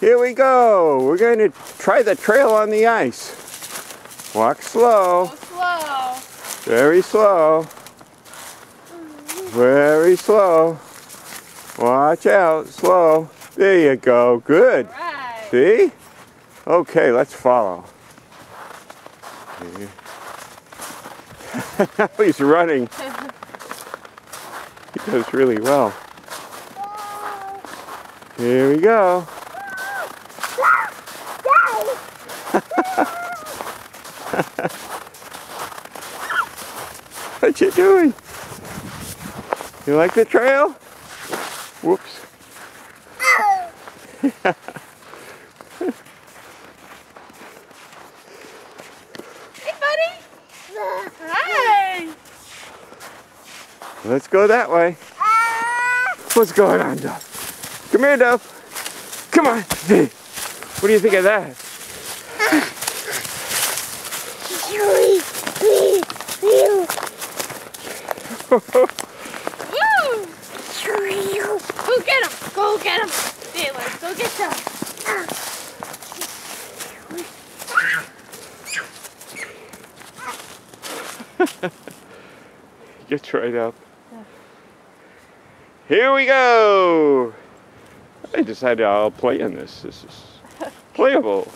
Here we go. We're going to try the trail on the ice. Walk slow. Go slow. Very slow. Very slow. Watch out. Slow. There you go. Good. Right. See? Okay, let's follow. he's running. He does really well. Here we go. what you doing? You like the trail? Whoops. Hey, buddy. Hi. Let's go that way. Ah. What's going on, Duff? Come here, Duff. Come on. What do you think of that? Woo. Go get him. Go get him. Taylor, go get them. Gets right up. Here we go. I decided I'll play in this. This is playable.